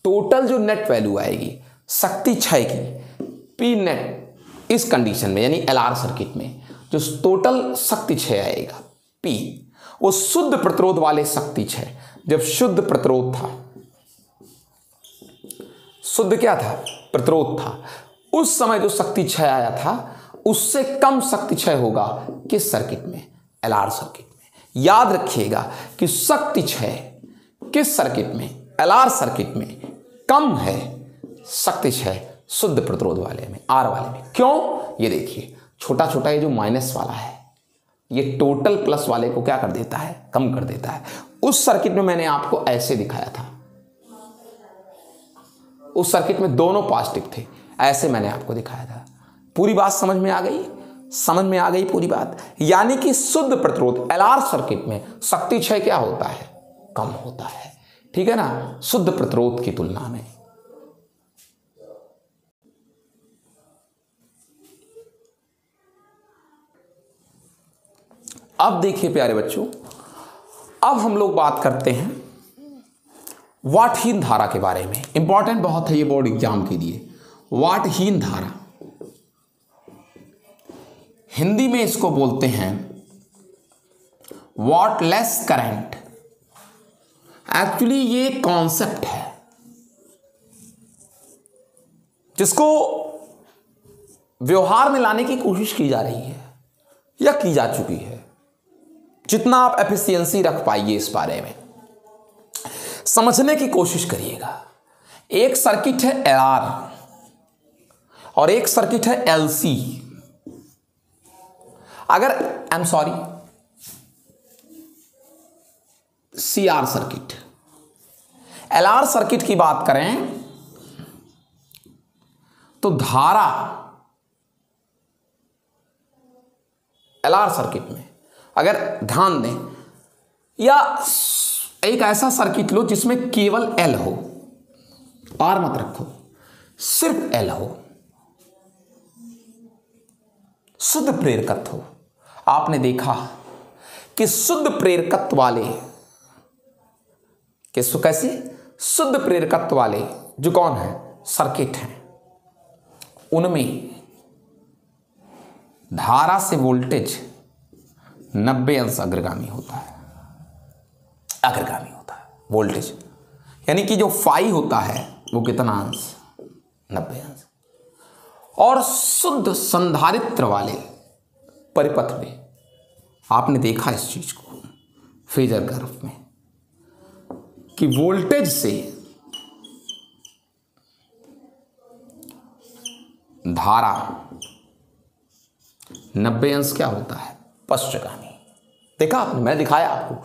Speaker 1: टोटल जो नेट वैल्यू आएगी, शक्ति क्षय की पी नेट इस कंडीशन में, यानी एलआर सर्किट में, जो टोटल शक्ति क्षय आएगा पी वो शुद्ध प्रतिरोध वाले शक्ति क्षय जब शुद्ध प्रतिरोध था, शुद्ध क्या था? प्रतिरोध था। उस समय जो शक्ति क्षय आया था, उससे कम शक्ति क्षय होगा किस सर्किट में? एलआर सर्किट में। याद रखिएगा कि शक्ति क्षय किस सर्किट में? एलआर सर्किट में कम है शक्ति क्षय शुद्ध प्रतिरोध वाले में, आर वाले में। क्यों? ये देखिए छोटा छोटा ये जो माइनस वाला है ये टोटल प्लस वाले को क्या कर देता है? कम कर देता है। उस सर्किट में मैंने आपको ऐसे दिखाया था। उस सर्किट में दोनों पॉजिटिव थे। ऐसे मैंने आपको दिखाया था। पूरी बात समझ में आ गई? समझ में आ गई पूरी बात? यानी कि शुद्ध प्रतिरोध एलआर सर्किट में शक्ति क्षय क्या होता है? कम होता है। ठीक है ना? शुद्ध प्रतिरोध की तुलना में। अब देखिए प्यारे बच्चों, अब हम लोग बात करते हैं वाटहीन धारा के बारे में। इंपॉर्टेंट बहुत है ये बोर्ड एग्ज़ाम के लिए। वाटहीन धारा। हिंदी में इसको बोलते हैं वाटलेस करंट। एक्चुअली ये कॉन्सेप्ट है, जिसको व्यवहार में लाने की कोशिश की जा रही है या की जा चुकी है। जितना आप एफिशिएंसी रख पाइए इस बारे में। समझने की कोशिश करिएगा। एक सर्किट है एल आर और एक सर्किट है एलसी अगर I am sorry C R circuit L R circuit की बात करें तो धारा एल आर सर्किट में अगर ध्यान दें, या एक ऐसा सर्किट लो जिसमें केवल एल हो आर मत रखो, सिर्फ़ एल हो, शुद्ध प्रेरकत्व। हो आपने देखा कि शुद्ध प्रेरकत्व वाले किस कैसे? शुद्ध प्रेरकत्व वाले जो कौन है? सर्किट हैं। उनमें धारा से वोल्टेज 90 अंश अग्रगामी होता है। अग्रगामी होता है। वोल्टेज यानी कि जो फाई होता है, वो कितना अंश? नब्बे अंश। और शुद्ध संधारित्र वाले परिपथ में, आपने देखा इस चीज़ को फेजर गर्भ में, कि वोल्टेज से धारा नब्बे अंश क्या होता है? पश्चगामी। देखा आपने मैं दिखाया आपको।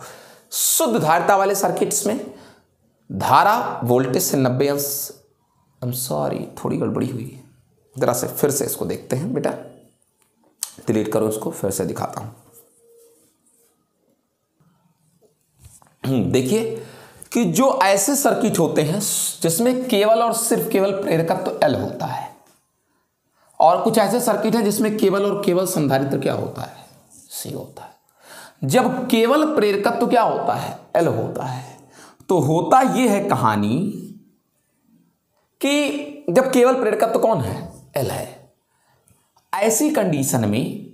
Speaker 1: शुद्ध धारिता वाले सर्किट्स में धारा वोल्टेज से नब्बे अंश आई एम सॉरी थोड़ी गड़बड़ी हुई है। ज़रा से फिर से इसको देखते हैं बेटा। डिलीट करो इसको फिर से दिखाता हूँ। हम्म, देखिए कि जो ऐसे सर्किट होते हैं जिसमें केवल और सिर्फ़ केवल प्रेरकत्व तो एल होता है और कुछ ऐसे सर्किट है जिसमें केवल और केवल संधारित्र क्या होता है? सी होता है। जब केवल प्रेरकत्व तो क्या होता है? एल होता है। तो होता यह है कहानी कि जब केवल प्रेरकत्व तो कौन है? एल है। ऐसी कंडीशन में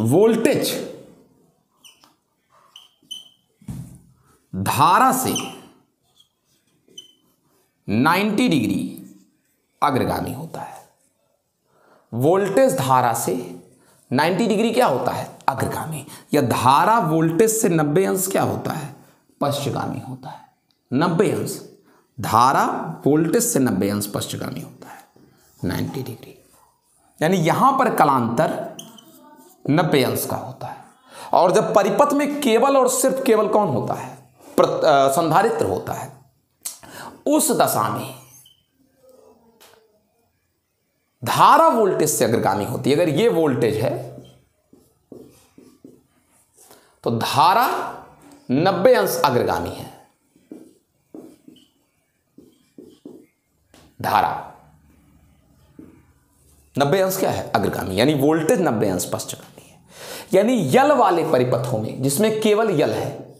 Speaker 1: वोल्टेज धारा से 90 डिग्री अग्रगामी होता है। वोल्टेज धारा से 90 डिग्री क्या होता है? अग्रगामी। या धारा वोल्टेज से 90 अंश क्या होता है? पश्चगामी होता है। 90 अंश। धारा वोल्टेज से 90 अंश पश्चगामी होता है। 90 डिग्री। यानी यहाँ पर कलांतर 90 अंश का होता है। और जब परिपथ में केवल और सिर्फ़ केवल कौन होता है? संधारित्र होता है। उस दशा में धारा वोल्टेज से अग्रगामी होती है, अगर ये वोल्टेज है तो धारा 90 अंश अग्रगामी है। धारा 90 अंश क्या है? अग्रगामी यानी वोल्टेज 90 अंश पश्चगामी है। यानी यल वाले परिपथों में, जिसमें केवल यल है,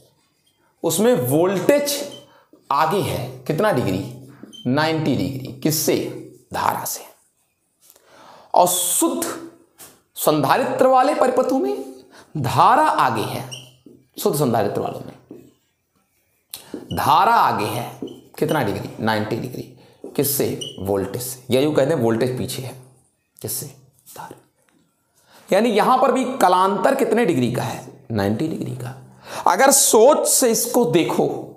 Speaker 1: उसमें वोल्टेज आगे है। कितना डिग्री? 90 डिग्री। किससे? धारा से। और शुद्ध संधारित्र वाले परिपथों में धारा आगे है। शुद्ध संधारित्र वालों में। धारा आगे है। कितना डिग्री? 90 डिग्री। किससे? वोल्टेज से। या यूँ कहते हैं वोल्टेज पीछे है। किससे? धारा। यानी यहाँ पर भी कलांतर कितने डिग्री का है? 90 डिग्री का। अगर सोच से इसको देखो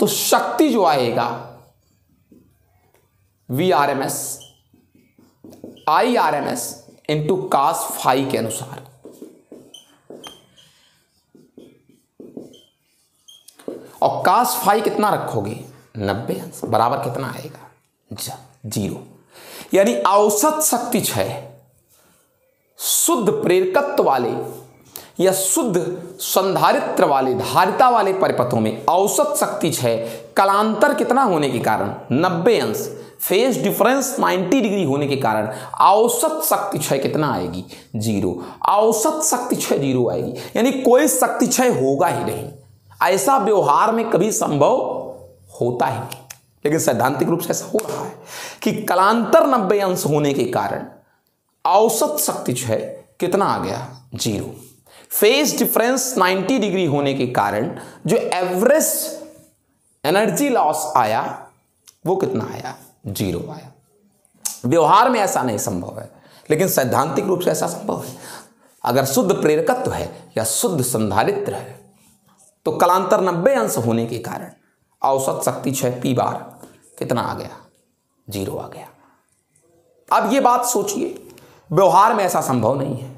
Speaker 1: तो शक्ति जो आएगा V R M S I R M S into cos phi के अनुसार। और कास फाई कितना रखोगे? नब्बे अंश, बराबर कितना आएगा? ज़ीरो। यानी औसत शक्ति छह शुद्ध प्रेरकत्व वाले या शुद्ध संधारित्र वाले, धारिता वाले परिपथों में औसत शक्ति है कलांतर कितना होने के कारण 90 अंश फ़ेज़ डिफरेंस 90 डिग्री होने के कारण औसत शक्ति क्षय कितना आएगी? ज़ीरो औसत शक्ति क्षय ज़ीरो आएगी। यानी कोई शक्ति क्षय होगा ही नहीं। ऐसा व्यवहार में कभी संभव होता ही नहीं। लेकिन सैद्धांतिक रूप से ऐसा हो रहा है कि कलांतर नब्बे अंश होने के कारण औसत शक्ति क्षय कितना आ गया? ज़ीरो फ़ेज़ डिफरेंस 90 डिग्री होने के कारण जो एवरेज एनर्जी लॉस आया, वो कितना आया? ज़ीरो। आया व्यवहार में ऐसा नहीं संभव है, लेकिन सैद्धांतिक रूप से ऐसा संभव है। अगर शुद्ध प्रेरकत्व है या शुद्ध संधारित्र है तो कलांतर नब्बे अंश होने के कारण औसत शक्ति छह पी बार कितना आ गया? ज़ीरो आ गया। अब ये बात सोचिए, व्यवहार में ऐसा संभव नहीं है,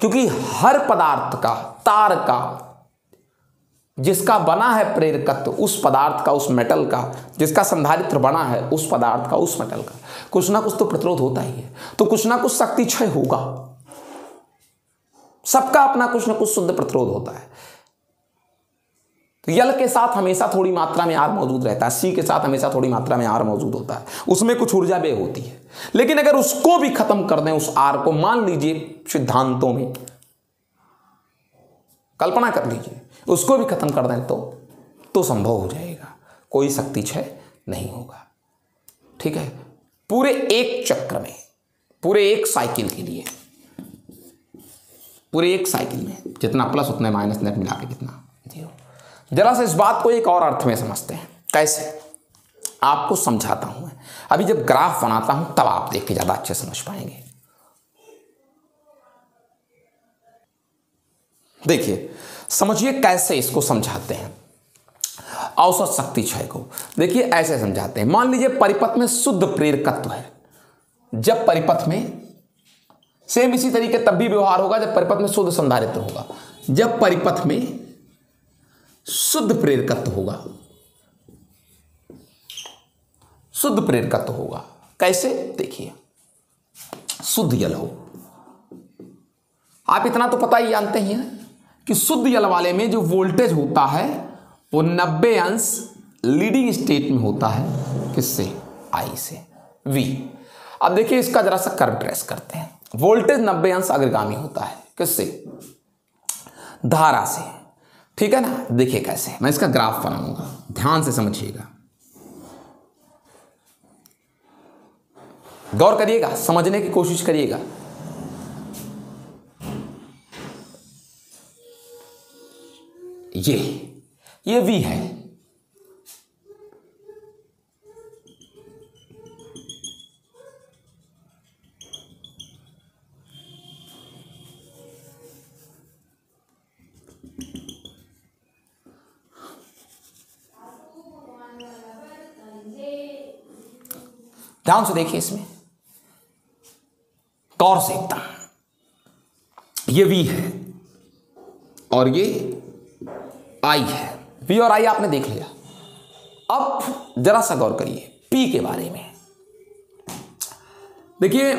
Speaker 1: क्योंकि हर पदार्थ का, तार का जिसका बना है प्रेरकत्व, उस पदार्थ का, उस मेटल का, जिसका संधारित्र बना है, उस पदार्थ का, उस मेटल का। कुछ ना कुछ तो प्रतिरोध होता ही है। तो कुछ ना कुछ शक्ति क्षय होगा। सबका अपना कुछ ना कुछ शुद्ध प्रतिरोध होता है। तो यल के साथ हमेशा थोड़ी मात्रा में आर मौजूद रहता है। सी के साथ हमेशा थोड़ी मात्रा में आर मौजूद होता है। उसमें कुछ ऊर्जा बे होती है। लेकिन अगर उसको भी खत्म कर दें, उस आर को, मान लीजिए सिद्धांतों में, कल्पना कर लीजिए। उसको भी खत्म कर दें तो तो संभव हो जाएगा। कोई शक्ति क्षय नहीं होगा। ठीक है? पूरे एक चक्र में, पूरे एक साइकिल के लिए, पूरे एक साइकिल में, जितना प्लस उतना माइनस नेट मिला के कितना? ज़ीरो। से इस बात को एक और अर्थ में समझते हैं। कैसे? आपको समझाता हूँ मैं। अभी जब ग्राफ बनाता हूँ, तब आप देख के ज़्यादा अच्छे समझ पाएँगे। देखिए समझिए कैसे इसको समझाते हैं। औसत शक्ति क्षय को। देखिए, ऐसे समझाते हैं। मान लीजिए परिपथ में शुद्ध प्रेरकत्व है। जब परिपथ में सेम इसी तरीके तब भी व्यवहार होगा जब परिपथ में शुद्ध संधारित्र होगा। जब परिपथ में शुद्ध प्रेरकत्व होगा। शुद्ध प्रेरकत्व होगा। कैसे? देखिए। शुद्ध जल हो। आप इतना तो पता ही जानते ही हैं। कि शुद्ध जल वाले में जो वोल्टेज होता है, वो 90 अंश लीडिंग स्टेट में होता है। किससे? आई से। वी अब देखिए इसका जरा सा कर्व ट्रेस करते हैं। वोल्टेज 90 अंश अग्रगामी होता है। किससे? धारा से। ठीक है ना? देखिए कैसे मैं इसका ग्राफ बनाऊँगा। ध्यान से समझिएगा। गौर करिएगा। समझने की कोशिश करिएगा। ये ये वी है। ध्यान से देखिए इसमें। गौर से एकदम। ये वी है। और ये आई है। वी और आई आपने देख लिया। अब जरा सा गौर करिए पी के बारे में। देखिए,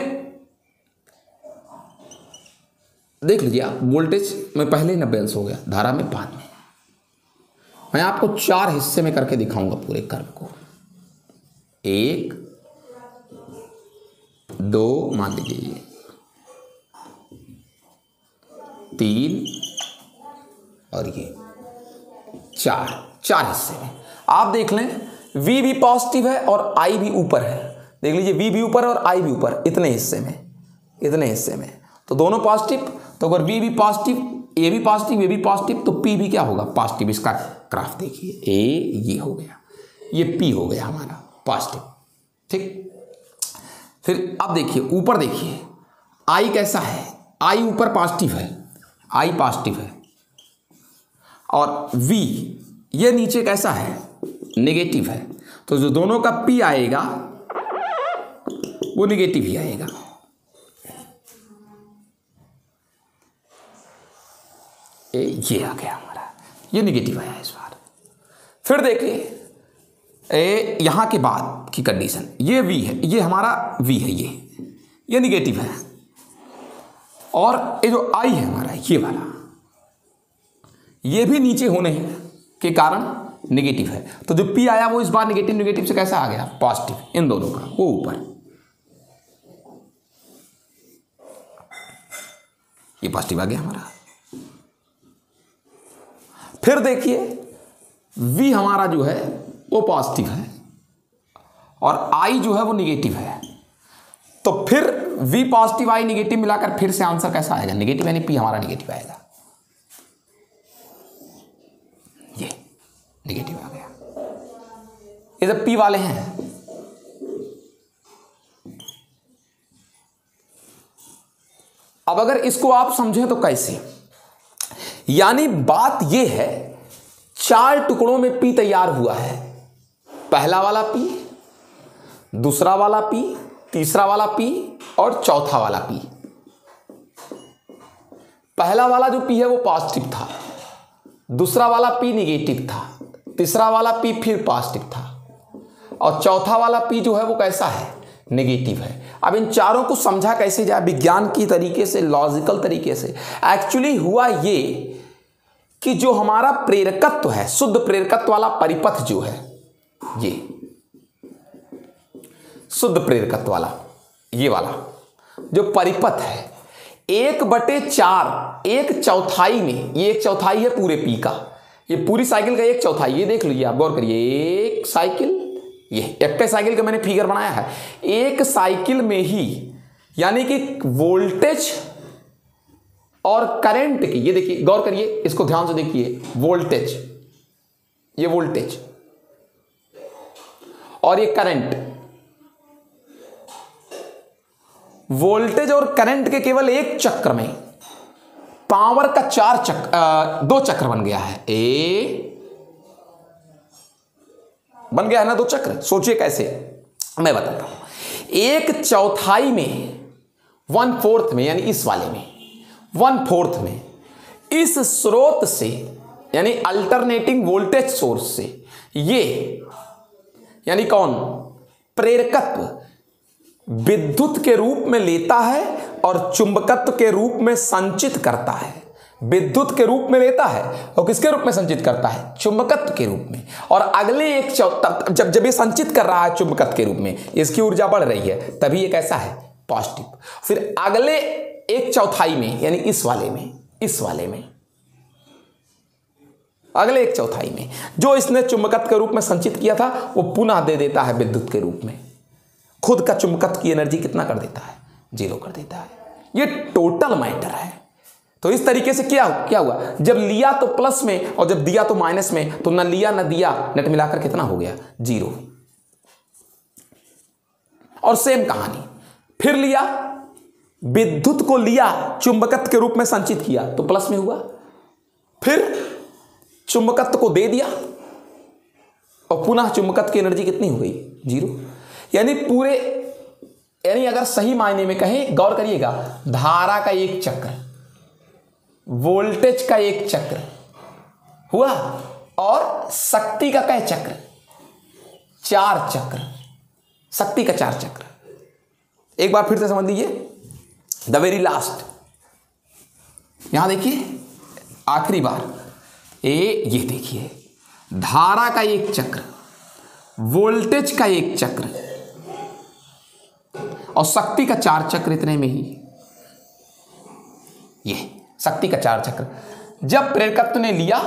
Speaker 1: देख लीजिए आप, वोल्टेज में पहले नब्बे अंश हो गया, धारा में बाद में मैं आपको चार हिस्से में करके दिखाऊँगा पूरे कर्व को। एक, दो, मान लीजिए। तीन, और ये। चार चार हिस्से में आप देख लें वी भी पॉजिटिव है और आई भी ऊपर है। देख लीजिए वी भी ऊपर और आई भी ऊपर, इतने हिस्से में, इतने हिस्से में। तो दोनों पॉजिटिव तो अगर वी भी पॉजिटिव ए भी पॉजिटिव ए भी पॉजिटिव तो पी भी क्या होगा? पॉजिटिव इसका ग्राफ देखिए ए ये हो गया, ये पी हो गया हमारा पॉजिटिव ठीक? फिर अब देखिए, ऊपर देखिए आई कैसा है? आई ऊपर पॉजिटिव है आई पॉजिटिव है। और वी ये नीचे कैसा है? नेगेटिव है। तो जो दोनों का पी आएगा वो नेगेटिव ही आएगा। ए, ये आ गया हमारा। ये नेगेटिव आया इस बार। फिर देखिए ए यहाँ के बाद की कंडीशन ये वी है ये हमारा वी है ये। ये निगेटिव है। और ये जो आई है हमारा ये वाला। ये भी नीचे होने के कारण नेगेटिव है। तो जो पी आया वो इस बार नेगेटिव नेगेटिव से कैसा आ गया? पॉजिटिव इन दोनों का, वो ऊपर। ये पॉजिटिव आ गया हमारा। फिर देखिए वी हमारा जो है, वो पॉजिटिव है, और आई जो है, वो निगेटिव है। तो फिर वी पॉजिटिव आई निगेटिव मिलाकर फिर से आंसर कैसा आएगा? निगेटिव यानी पी हमारा निगेटिव आएगा। निगेटिव आ गया। ये जब पी वाले हैं। अब अगर इसको आप समझें तो कैसे? यानी बात यह है, चार टुकड़ों में पी तैयार हुआ है। पहला वाला पी दूसरा वाला पी तीसरा वाला पी और चौथा वाला पी पहला वाला जो पी है वो पॉजिटिव था। दूसरा वाला पी निगेटिव था। तीसरा वाला पी फिर पॉजिटिव था। और चौथा वाला पी जो है वो कैसा है? नेगेटिव है। अब इन चारों को समझा कैसे जाए? विज्ञान की तरीके से लॉजिकल तरीके से। एक्चुअली हुआ ये कि जो हमारा प्रेरकत्व है, शुद्ध प्रेरकत्व वाला परिपथ जो है, ये। शुद्ध प्रेरकत्व वाला, ये वाला, जो परिपथ है, एक बटे चार, एक चौथाई में, ये एक चौथाई है पूरे पी का। ये पूरी साइकिल का एक चौथाई ये देख लीजिए आप गौर करिए, एक साइकिल, ये एक साइकिल का मैंने फिगर बनाया है। एक साइकिल में ही, यानी कि वोल्टेज और करंट की, ये देखिए, गौर करिए, इसको ध्यान से देखिए, वोल्टेज, ये वोल्टेज और ये करंट। वोल्टेज और करंट के केवल एक चक्र में पावर का चार चक्र दो चक्र बन गया है। ए बन गया है ना दो चक्र? सोचिए कैसे। मैं बताता हूँ। एक चौथाई में वन फोर्थ में, यानी इस वाले में वन फोर्थ में, इस स्रोत से, यानी अल्टरनेटिंग वोल्टेज सोर्स से, ये, यानी कौन? प्रेरकत्व, विद्युत के रूप में लेता है और चुंबकत्व के रूप में संचित करता है। विद्युत के रूप में लेता है और किसके रूप में संचित करता है? चुंबकत्व के रूप में। और अगले एक जब जब ये संचित कर रहा है चुंबकत्व के रूप में, इसकी ऊर्जा बढ़ रही है, तभी ये कैसा है? पॉजिटिव। फिर अगले एक चौथाई में, यानी इस वाले में, इस वाले में, अगले एक चौथाई में, जो इसने चुंबकत्व के रूप में संचित किया था, वो पुनः दे देता है विद्युत के रूप में। खुद का चुंबकत्व की एनर्जी कितना कर देता है? ज़ीरो कर देता है। ये टोटल मैटर है। तो इस तरीके से क्या क्या हुआ? जब लिया तो प्लस में और जब दिया तो माइनस में तो न लिया, न दिया नेट मिलाकर कितना हो गया? ज़ीरो। और सेम कहानी। फिर लिया, विद्युत को लिया, चुंबकत्व के रूप में संचित किया तो प्लस में हुआ। फिर चुंबकत्व को दे दिया, और पुनः चुंबकत्व की एनर्जी कितनी हो गई? ज़ीरो। यानी पूरे यानी अगर सही मायने में कहें, गौर करिएगा, धारा का एक चक्र, वोल्टेज का एक चक्र हुआ और शक्ति का कह चक्र, चार चक्र, शक्ति का चार चक्र। एक बार फिर से समझ लीजिए। द वेरी लास्ट यहाँ देखिए, आखिरी बार। ए, ये देखिए, धारा का एक चक्र, वोल्टेज का एक चक्र और शक्ति का चार चक्र इतने में ही। ये, शक्ति का चार चक्र। जब प्रेरकत्व ने लिया,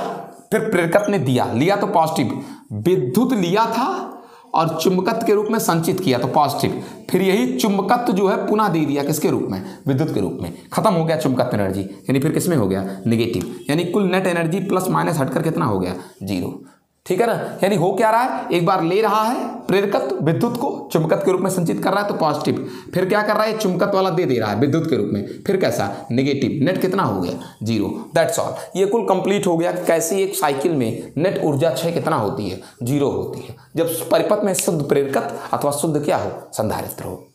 Speaker 1: फिर प्रेरकत्व ने दिया। लिया तो पॉजिटिव विद्युत लिया था और चुंबकत्व के रूप में संचित किया तो पॉजिटिव फिर यही चुंबकत्व जो है पुनः दे दिया किसके रूप में? विद्युत के रूप में। खत्म हो गया चुंबकत्व एनर्जी यानी फिर किसमें हो गया? निगेटिव यानी कुल नेट एनर्जी प्लस माइनस हटकर कितना हो गया? ज़ीरो ठीक है ना? यानी हो क्या रहा है? एक बार ले रहा है प्रेरकत्व, विद्युत को चुंबकत्व के रूप में संचित कर रहा है तो पॉजिटिव फिर क्या कर रहा है? चुंबकत्व वाला दे दे रहा है विद्युत के रूप में। फिर कैसा? नेगेटिव नेट कितना हो गया? ज़ीरो दैट्स ऑल ये कुल कंप्लीट हो गया। कैसे एक साइकिल में नेट ऊर्जा क्षय कितना होती है? ज़ीरो होती है। जब परिपथ में शुद्ध प्रेरकत्व अथवा शुद्ध क्या हो? संधारित्र हो।